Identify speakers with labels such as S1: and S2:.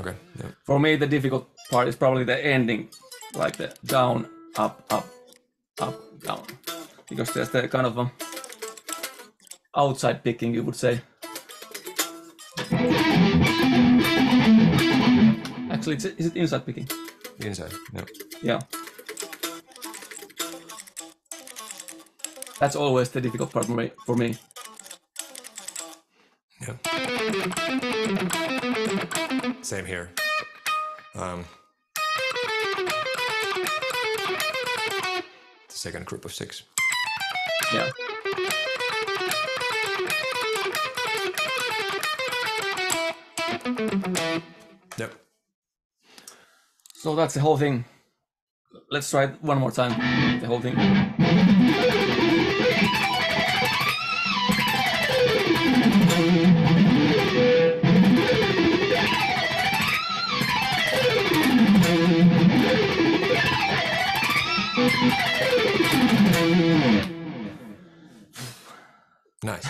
S1: Okay. Yeah.
S2: For me, the difficult part is probably the ending, like the down, up, up, up, down, because there's the kind of um, outside picking, you would say. Actually, it's, is it inside picking?
S1: Inside. Yeah.
S2: Yeah. That's always the difficult part for me. For me.
S1: Yeah. Same here. Um, the second group of six.
S2: Yeah.
S1: Yep.
S2: So that's the whole thing. Let's try it one more time. The whole thing.
S1: Nice.